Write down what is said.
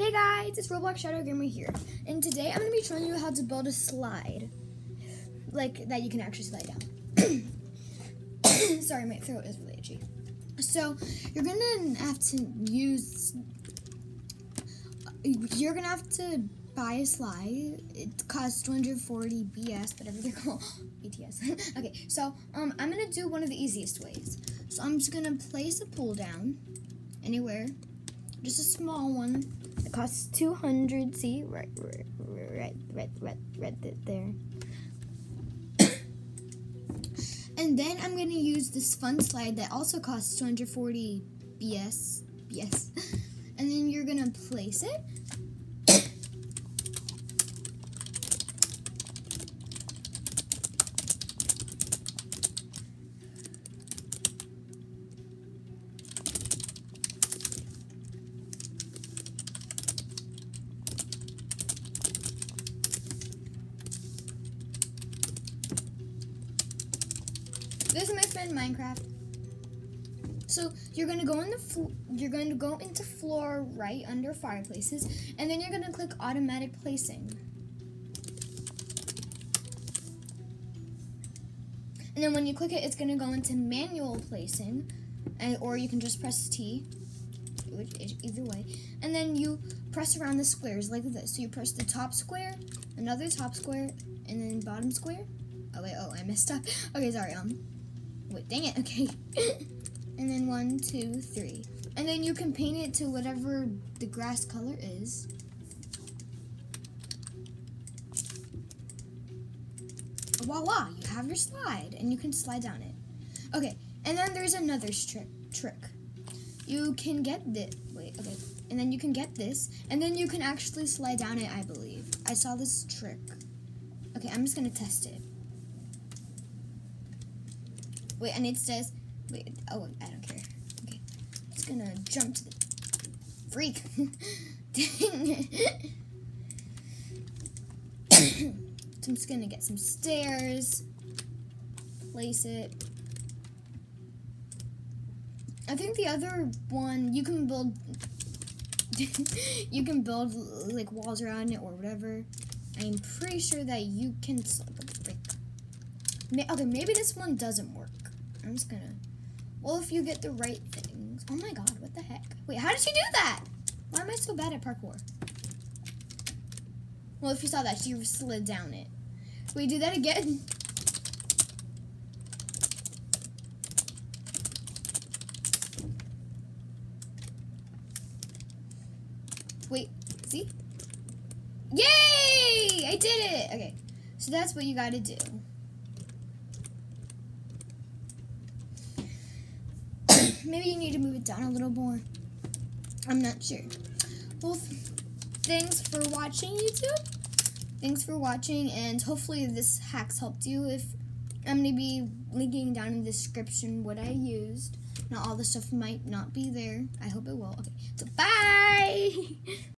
Hey guys, it's Roblox Shadow Gamer here, and today I'm going to be showing you how to build a slide, like that you can actually slide down. Sorry, my throat is really itchy. So you're gonna have to use, you're gonna have to buy a slide. It costs 240 BS, whatever they're called, BTS. okay, so um, I'm gonna do one of the easiest ways. So I'm just gonna place a pull down anywhere, just a small one. It costs 200. See, right, right, right, right, right, right there. and then I'm gonna use this fun slide that also costs 240 BS, BS. And then you're gonna place it This is my friend Minecraft. So you're gonna go in the you're going to go into floor right under fireplaces, and then you're gonna click automatic placing. And then when you click it, it's gonna go into manual placing, and, or you can just press T, either way. And then you press around the squares like this. So you press the top square, another top square, and then bottom square. Oh wait, oh I messed up. Okay, sorry. Um. Wait, dang it, okay. and then one, two, three. And then you can paint it to whatever the grass color is. Voila, you have your slide and you can slide down it. Okay, and then there's another trick. trick. You can get this, wait, okay. And then you can get this, and then you can actually slide down it, I believe. I saw this trick. Okay, I'm just gonna test it. Wait, and it says, wait, oh, I don't care. Okay, it's gonna jump to the freak. So I'm just gonna get some stairs, place it. I think the other one you can build. you can build like walls around it or whatever. I'm pretty sure that you can. Okay, maybe this one doesn't work. I'm just gonna. Well, if you get the right things. Oh my god, what the heck? Wait, how did she do that? Why am I so bad at parkour? Well, if you saw that, she slid down it. Wait, do that again. Wait, see? Yay! I did it! Okay, so that's what you gotta do. Maybe you need to move it down a little more. I'm not sure. Well, thanks for watching, YouTube. Thanks for watching, and hopefully this hacks helped you. If I'm going to be linking down in the description what I used. Now, all the stuff might not be there. I hope it will. Okay, so bye!